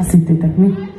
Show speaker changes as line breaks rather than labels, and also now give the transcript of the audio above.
à cette technique.